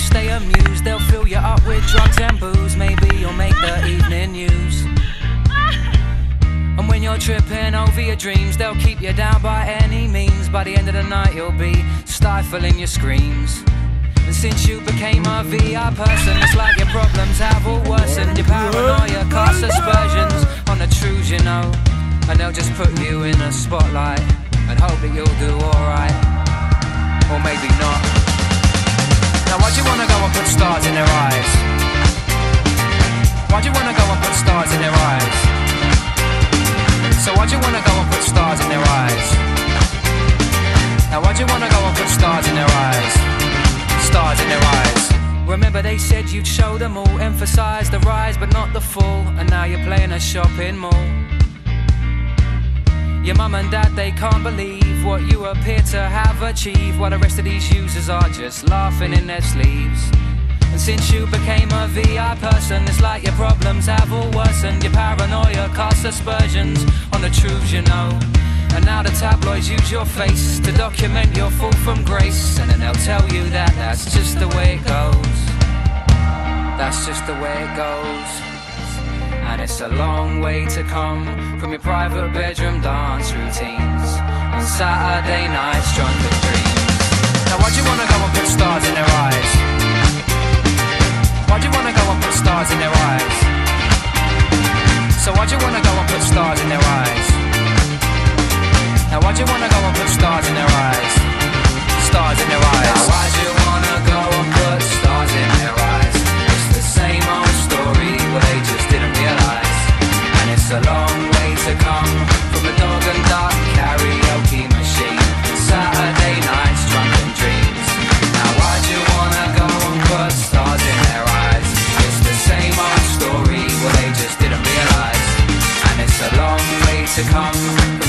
stay amused. They'll fill you up with drugs and booze. Maybe you'll make the evening news. And when you're tripping over your dreams, they'll keep you down by any means. By the end of the night, you'll be stifling your screams. And since you became a VR person, it's like your problems have all worsened. Your paranoia casts aspersions on the truths you know. And they'll just put you in a spotlight and hope that you'll do alright. Why'd you wanna go and put stars in their eyes? So why'd you wanna go and put stars in their eyes? Now why'd you wanna go and put stars in their eyes? Stars in their eyes. Remember they said you'd show them all, emphasize the rise but not the fall, and now you're playing a shopping mall. Your mum and dad they can't believe what you appear to have achieved, while the rest of these users are just laughing in their sleeves. And since you became a VIP person, it's like your problems have all worsened. Your paranoia casts aspersions on the truths you know. And now the tabloids use your face to document your fall from grace. And then they'll tell you that that's just the way it goes. That's just the way it goes. And it's a long way to come from your private bedroom dance routines on Saturday nights, drunken dreams. Now, stars in their eyes? So why'd you wanna go and put stars in their eyes? Now why'd you wanna go and put stars in their eyes? Thank you.